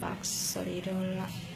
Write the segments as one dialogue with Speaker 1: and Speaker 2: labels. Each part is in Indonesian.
Speaker 1: 박스
Speaker 2: 소리를.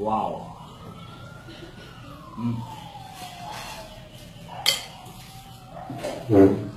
Speaker 2: 哇哦嗯。嗯。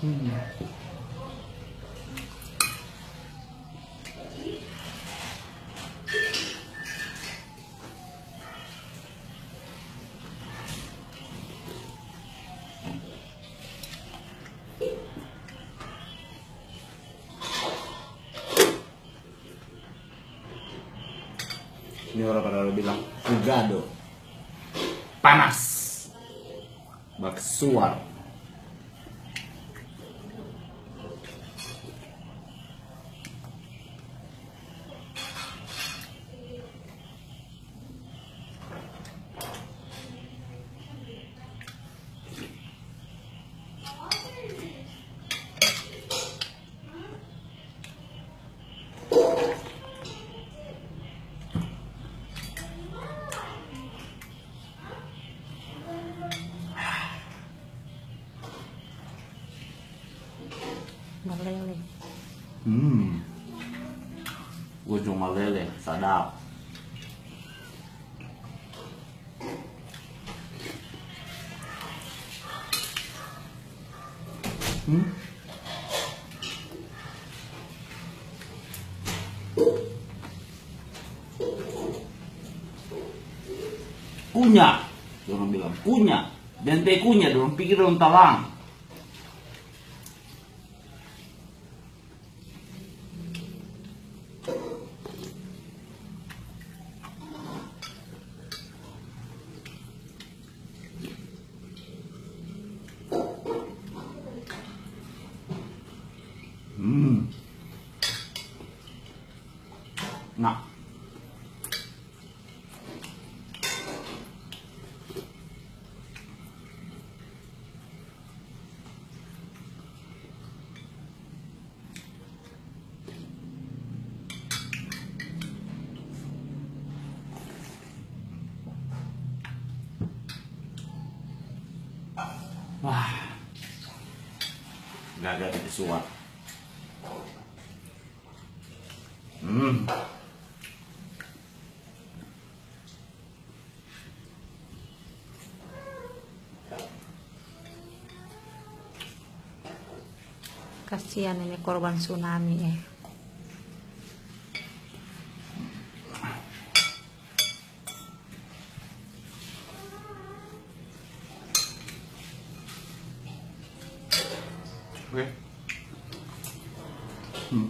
Speaker 2: Hmm. Ini orang pada bilang fugado. Panas. Baksuar. Hmm. Ujung meleleh, sadap. Hmm. Punya, orang bilang punya. Dan teh kunya, orang pikir orang talang. Nah. Wah. Gagal itu suap. Hmm.
Speaker 1: Kasihan ini korban tsunami eh
Speaker 2: Oke. Hmm.